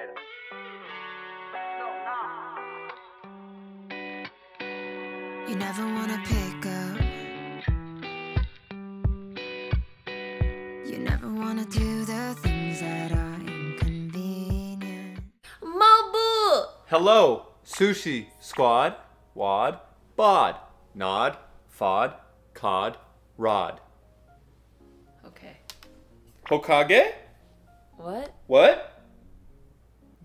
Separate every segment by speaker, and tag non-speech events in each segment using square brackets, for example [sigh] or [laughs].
Speaker 1: later.
Speaker 2: You never wanna pick up. You never wanna do the things that are inconvenient.
Speaker 3: Mobu!
Speaker 4: Hello, sushi squad. Wad, bod, nod, fod, cod, rod.
Speaker 3: Okay.
Speaker 4: Hokage?
Speaker 3: What?
Speaker 4: What?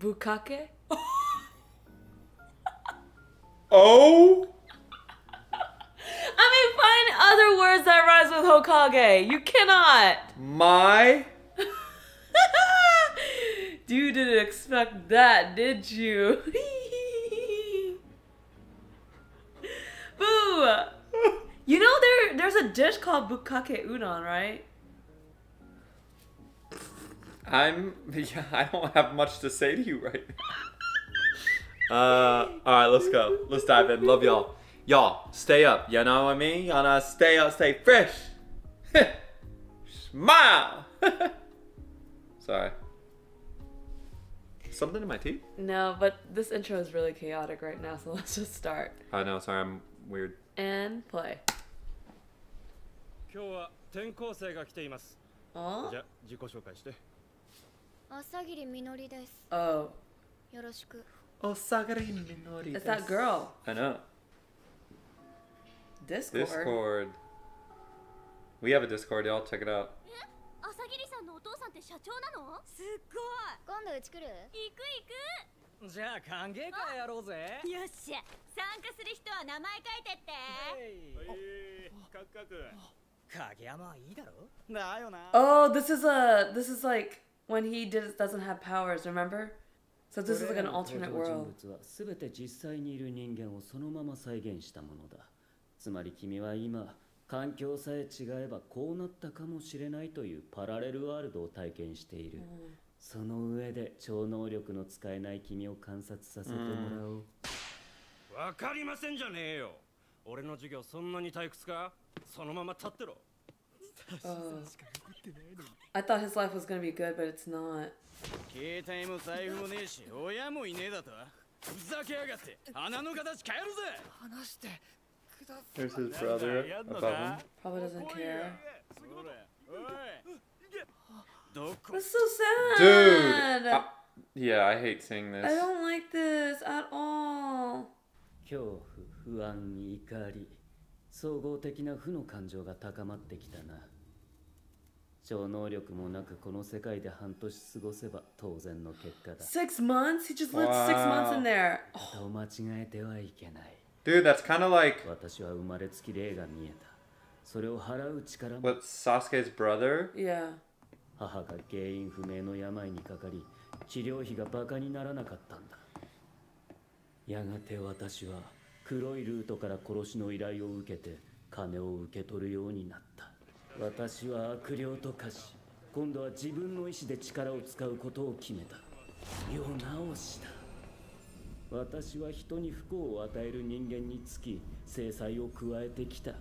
Speaker 3: Bukkake? [laughs]
Speaker 4: Oh?
Speaker 3: I mean, find other words that rhymes with Hokage. You cannot.
Speaker 4: My? [laughs]
Speaker 3: you didn't expect that, did you? [laughs] Boo! You know there there's a dish called bukkake udon, right?
Speaker 4: I'm. [laughs] Yeah, I don't have much to say to you right now. Uh, all right, let's go. Let's dive in. Love y'all. Y'all, stay up. You know what I mean? Y'all know, stay up, stay fresh. [laughs] Smile. [laughs] Sorry. Something in my teeth?
Speaker 3: No, but this intro is really chaotic right now, so let's just start.
Speaker 4: I know. Sorry, I'm weird.
Speaker 3: And play.
Speaker 5: 今日は転校生が来ています。
Speaker 3: Oh?
Speaker 5: じゃ自己紹介して。
Speaker 6: 朝霧みのりです。
Speaker 3: Oh.
Speaker 6: よろしく。
Speaker 4: Osagari Minori.
Speaker 3: It's that girl.
Speaker 4: I know.
Speaker 3: Discord.
Speaker 4: Discord. We have a Discord, y'all. Check it out.
Speaker 6: 朝霧さんのお父さんって社長なのすっごい今度うち来る行く行
Speaker 5: じゃあ歓迎会やろうぜ。
Speaker 6: くよっしゃ参加する人は名前書いてって
Speaker 5: はい。カクカク。影山はいいだろだよな。
Speaker 3: Oh, this is a this is like when he did doesn't have powers, remember? So this is like an alternate world.
Speaker 7: の登場人物は全て実際にいる人間をそのまま再現したものだつまり君は今環境さえ違えばこうなったかもしれないというパラレルワールドを体験している、その上で超能力の使えない君を観察させてもらおう、
Speaker 5: わかりませんじゃねえよ。俺の授業そんなに退屈かそのまま立ってろ。
Speaker 3: Oh. I thought his life was gonna be good, but it's not.
Speaker 5: 携帯も財布もねえし、親もいねえだとふざけやがって鼻の形変えるぜ話して
Speaker 4: There's his brother above him.
Speaker 3: Probably doesn't care.
Speaker 5: それおいどこ
Speaker 3: That's so sad.
Speaker 4: Dude! I- yeah, I hate seeing
Speaker 3: I
Speaker 4: this.
Speaker 3: don't like this at all.
Speaker 7: 恐怖不安怒り 総合的な負の感情が高まってきたな超能力もなくこの世界で半年過ごせば当然の結果だ
Speaker 3: Six months? He just lived six months in there.
Speaker 7: 肩を間違えてはいけない
Speaker 4: Dude, that's kind of like
Speaker 7: 私は生まれつき霊が見えたそれを払う力も
Speaker 4: what Sasuke's brother?
Speaker 3: Yeah.
Speaker 7: 母が原因不明の病にかかり治療費がバカにならなかったんだやがて私は黒いルートから殺しの依頼を受けて金を受け取るようになった。私は悪霊と化し今度は自分の意志で力を使うことを決めた。世直しだ私は人に不幸を与える人間につき制裁を加えてきた。[laughs]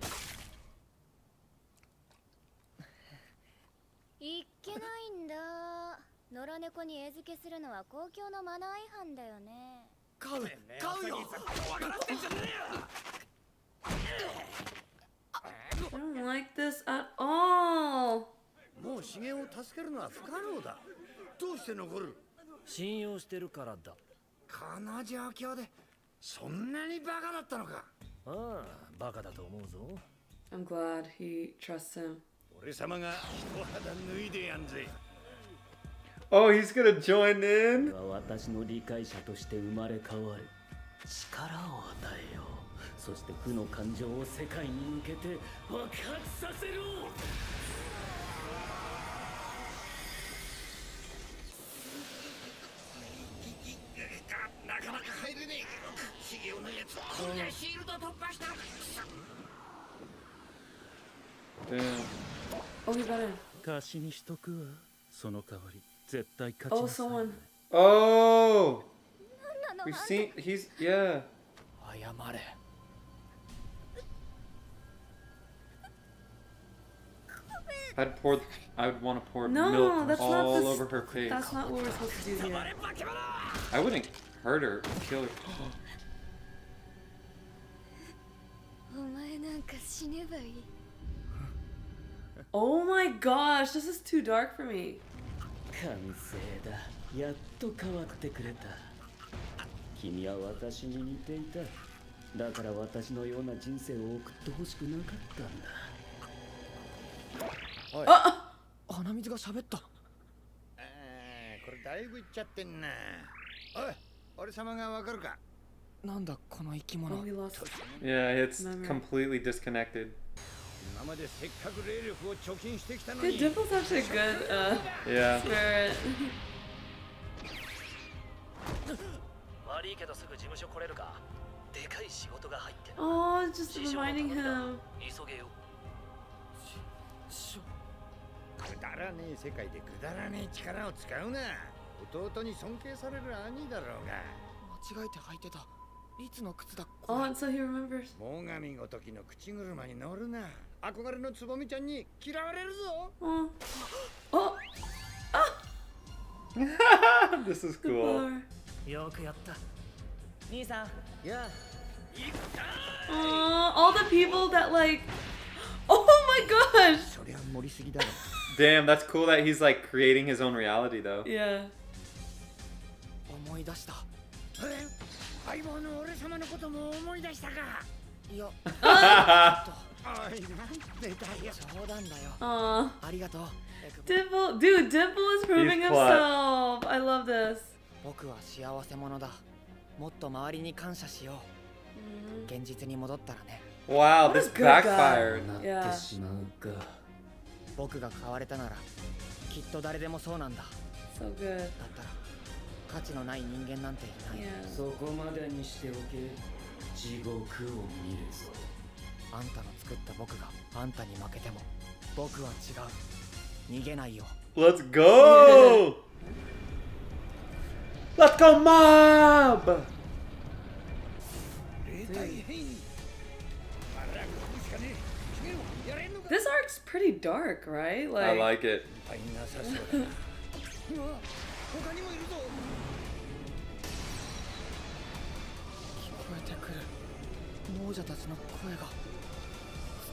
Speaker 6: いけないんだ。野良猫に餌付けするのは公共のマナー違反だよね。
Speaker 5: 買う買うよ分からせんじゃねえよ
Speaker 3: I don't like this at all.
Speaker 8: もう資源を助けるのは不可能だどうして残る
Speaker 5: 信用してるからだ
Speaker 8: この状況でそんなにバカだったのか
Speaker 5: ああバカだと思うぞ
Speaker 3: I'm glad he trusts him.
Speaker 8: 俺様が一肌脱いでやんぜ
Speaker 4: Oh, he's gonna join in?
Speaker 7: は私の理解者として生まれ変わる力を与えようそして負の感情を世界に向けて爆発させろ
Speaker 8: なかなか入れねえ修行のやつこりゃシールド突破した
Speaker 4: Damn.
Speaker 3: Oh, he got in.
Speaker 7: 貸しにしとくわその代わり
Speaker 3: Oh, someone.
Speaker 4: Oh! We've seen. He's. Yeah. I'd pour. I would want to pour
Speaker 3: no,
Speaker 4: milk all
Speaker 3: the,
Speaker 4: over her face.
Speaker 3: That's not what we're supposed to do here.
Speaker 4: I wouldn't hurt her, kill her. [gasps] [gasps]
Speaker 3: oh my gosh, this is too dark for me.
Speaker 7: 完成だ。やっと変わってくれた。君は私に似ていた。だから私のような人生を送ってほしくなかったんだ。
Speaker 5: おい。
Speaker 3: あ
Speaker 5: 鼻水が喋った。
Speaker 8: これだいぶいっちゃってんな。おい俺様がわかるか？
Speaker 5: なんだこの生き物。
Speaker 3: Oh.
Speaker 4: Yeah, it's completely disconnected.
Speaker 8: 今までせっかく霊力を貯金してきたの
Speaker 3: Dude,
Speaker 8: に
Speaker 3: Dimple's actually a good uh,
Speaker 4: Yeah.
Speaker 3: spirit.
Speaker 1: 悪いけどすぐ事務所来れるかでかい仕事が入ってる
Speaker 3: Oh, just
Speaker 1: 師匠の
Speaker 3: reminding
Speaker 1: 頼みだ
Speaker 3: him.
Speaker 1: 急げよ
Speaker 8: くだらねえ世界でくだらねえ力を使うな弟に尊敬される兄だろうが
Speaker 5: 間違えて履いてたいつの靴だ
Speaker 3: Oh, and so he remembers.
Speaker 8: モーガミごときの口車に乗るな 憧れのつぼみちゃんに嫌われるぞ
Speaker 3: Oh. Oh,
Speaker 4: this is cool.
Speaker 1: よくやった兄さん
Speaker 8: いや
Speaker 3: Aw, all the people that like. Oh my gosh!
Speaker 8: そりゃ盛りすぎだろ
Speaker 4: Damn, that's cool that he's like creating his own reality though.
Speaker 3: Yeah.
Speaker 5: 思い出した
Speaker 8: え相棒の俺様のことも思い出したか
Speaker 5: いや
Speaker 8: おいなんでだよ
Speaker 5: 冗談だよ
Speaker 3: Aw.
Speaker 5: ありがとう
Speaker 3: Dimple, dude, Dimple is proving himself. I love this.
Speaker 5: 僕は幸せ者だもっと周りに感謝しよう現実に戻ったらね
Speaker 4: Wow, this backfired.
Speaker 7: なっ
Speaker 3: Yeah.
Speaker 7: てしまうか
Speaker 5: 僕が変われたならきっと誰でもそうなんだ
Speaker 3: So good.
Speaker 5: だったら価値のない人間なんていない
Speaker 3: Yeah.
Speaker 7: そこまでにしておけ地獄を見るぞ
Speaker 5: あんたの作った僕があんたに負けても僕は違う逃げないよ
Speaker 4: Let's go! Let's go, mob!
Speaker 3: This arc's pretty dark, right? Like,
Speaker 4: I like it.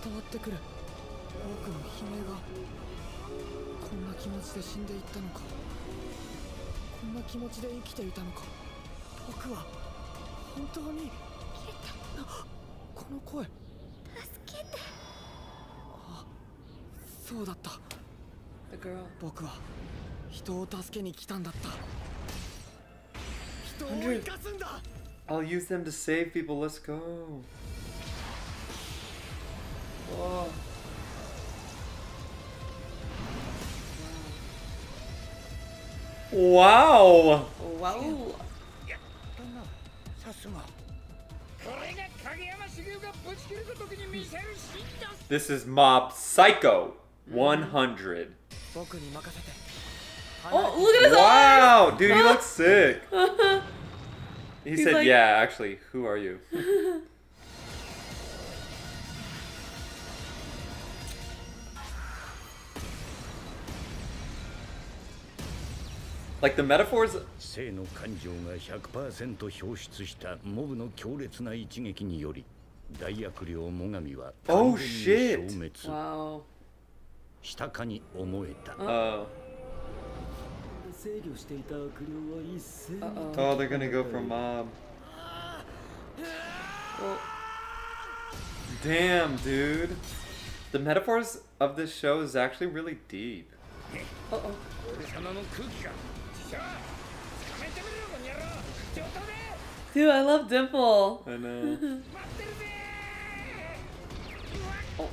Speaker 5: 伝わってくる。僕の悲鳴が。こんな気持ちで死んでいったのか。こんな気持ちで生きていたのか。僕は本当にあこの声。
Speaker 6: 助けて。
Speaker 5: あそうだった.僕は人を助けに来たんだった。人を生かすんだ。
Speaker 4: I'll use them to save people. Let's go. Wow.
Speaker 3: Wow.
Speaker 4: This is Mob Psycho 100.
Speaker 3: Oh, look at his wow. eyes!
Speaker 4: Wow, dude, he looks sick. [laughs] he
Speaker 3: He's
Speaker 4: said,
Speaker 3: like...
Speaker 4: yeah, actually, who are you? [laughs] like the metaphors
Speaker 9: 性の感情が100%表出したモブの強烈な一撃により大悪霊最上は
Speaker 4: Oh,
Speaker 9: 完全に
Speaker 4: shit.
Speaker 9: 消滅
Speaker 3: Wow.
Speaker 9: したかに思えた
Speaker 4: Oh.
Speaker 7: 制御していた悪霊は一斉に
Speaker 3: Uh-oh.
Speaker 4: Oh, they're gonna go for mob.
Speaker 3: Well,
Speaker 4: Damn, dude. The metaphors of this show is actually really deep.
Speaker 3: uh-oh.
Speaker 8: 俺
Speaker 3: Dude, I love Dimple.
Speaker 4: I know.
Speaker 8: oh.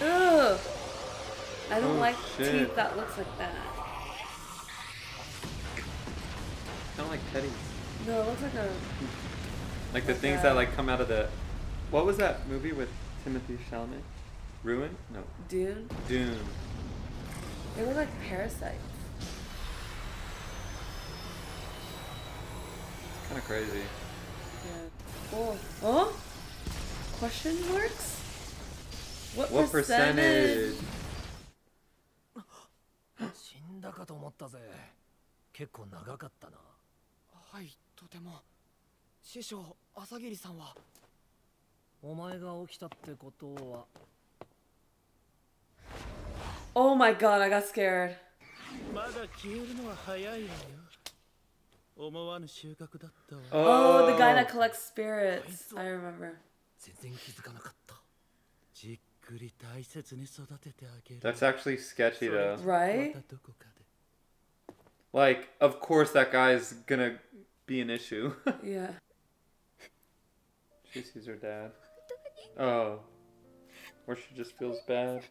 Speaker 3: Ugh. I don't
Speaker 4: oh,
Speaker 3: like
Speaker 4: shit.
Speaker 3: teeth that looks like that.
Speaker 4: I don't like petties.
Speaker 3: No, it looks like a.
Speaker 4: Like the like things that. that like come out of the. What was that movie with Timothy Chalamet? Ruin? No.
Speaker 3: Dune.
Speaker 4: Dune.
Speaker 3: They look like parasites.
Speaker 4: Kind of crazy.
Speaker 3: Yeah. question marks? What,
Speaker 4: What percentage?
Speaker 1: 死んだかと思ったぜ結構長かったな
Speaker 5: はいとても師匠朝霧さんは
Speaker 1: お前が起きたってことは
Speaker 3: Oh my god, I got scared.
Speaker 10: まだ消えるのは早いわよ思わぬ収穫だったわ
Speaker 3: Oh, the guy that collects spirits. I remember.
Speaker 1: 全然気づかなかった
Speaker 10: じっくり大切に育ててあげる
Speaker 4: That's actually sketchy though.
Speaker 3: Right?
Speaker 10: またどこかで
Speaker 4: Like, of course that guy's gonna be an issue.
Speaker 3: Yeah.
Speaker 4: she sees her dad. Oh. Or she just feels bad.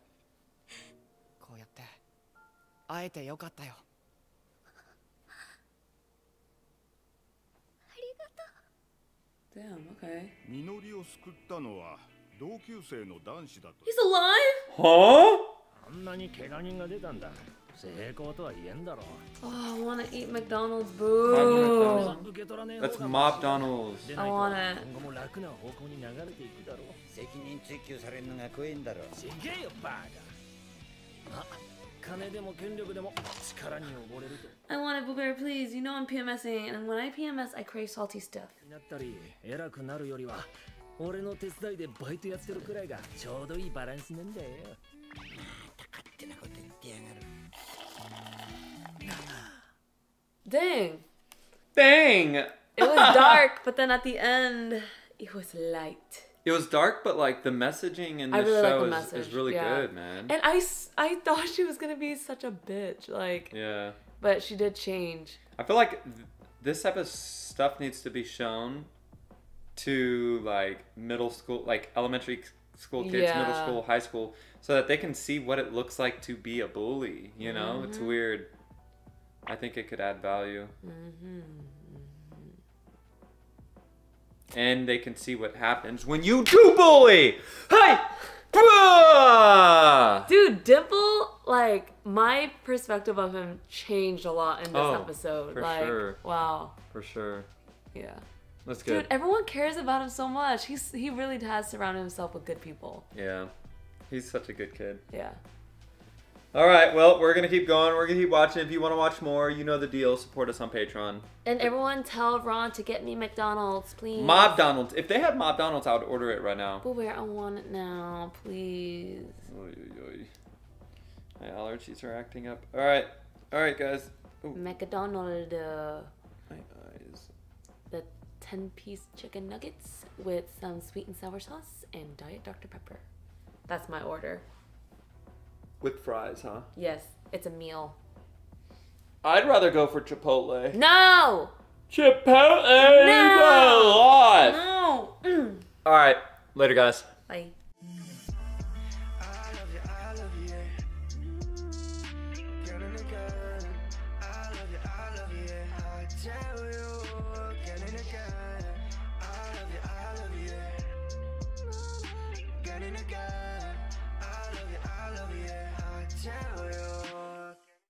Speaker 5: こうやって会えてよかったよ
Speaker 3: Damn, okay.
Speaker 11: 実りを救ったのは同級生の男子だと
Speaker 3: He's alive?
Speaker 4: Huh?
Speaker 10: なに怪我人が出たんだ成功とは言えんだろ
Speaker 3: Oh, I wanna eat McDonald's.
Speaker 4: McDonald's.
Speaker 3: Boo.
Speaker 10: 受け取らねえ
Speaker 4: That's
Speaker 10: 方が
Speaker 4: Mob Donald's.
Speaker 10: でない
Speaker 3: I
Speaker 10: と
Speaker 3: want it.
Speaker 10: 今後も楽な方向に流れていくだろう
Speaker 9: 責任追及されるのが怖いんだろ
Speaker 10: ちげえよバカまあ金でも権力でも力に溺れると
Speaker 3: I want it, Blueberry, please. You know I'm PMSing, and when I PMS, I crave salty stuff.
Speaker 10: なったり偉くなるよりは俺の手伝いでバイトやってるくらいがちょうどいいバランスなんだよ
Speaker 3: Dang.
Speaker 4: Dang!
Speaker 3: It was [laughs] dark, but then at the end, it was light.
Speaker 4: It was dark, but like the messaging in this
Speaker 3: really like
Speaker 4: show
Speaker 3: the
Speaker 4: is,
Speaker 3: message.
Speaker 4: is really
Speaker 3: yeah.
Speaker 4: good, man.
Speaker 3: And I, I thought she was gonna be such a bitch, like,
Speaker 4: yeah.
Speaker 3: but she did change.
Speaker 4: I feel like th- this type of stuff needs to be shown to like middle school, like elementary school kids, middle school, high school, so that they can see what it looks like to be a bully. You know, it's
Speaker 3: Mhm.
Speaker 4: weird. I think it could add value.
Speaker 3: Mm-hmm.
Speaker 4: And they can see what happens when you do bully! Hey!
Speaker 3: Dude, Dimple, like my perspective of him changed a lot in this
Speaker 4: Oh,
Speaker 3: episode.
Speaker 4: for
Speaker 3: like,
Speaker 4: sure.
Speaker 3: wow,
Speaker 4: For sure.
Speaker 3: yeah.
Speaker 4: That's
Speaker 3: Dude,
Speaker 4: good.
Speaker 3: everyone cares about him so much. He's he really has surrounded himself with good people.
Speaker 4: Yeah. He's such a good kid.
Speaker 3: Yeah.
Speaker 4: All right, well, we're going to keep going. We're going to keep watching. If you want to watch more, you know the deal. Support us on Patreon.
Speaker 3: And everyone tell Ron to get me McDonald's, please.
Speaker 4: Mob Donald's. If they had Mob Donald's, I would order it right now.
Speaker 3: But where I want it now, please.
Speaker 4: Oy, oy, oy. My allergies are acting up. All right. All right, guys. Ooh,
Speaker 3: McDonald, uh,
Speaker 4: my eyes.
Speaker 3: the 10 piece chicken nuggets with some sweet and sour sauce and Diet Dr. Pepper. That's my order.
Speaker 4: With fries, huh?
Speaker 3: Yes, it's a meal.
Speaker 4: I'd rather go for Chipotle.
Speaker 3: No!
Speaker 4: Chipotle
Speaker 3: No! No! Mm.
Speaker 4: All right. Later, guys.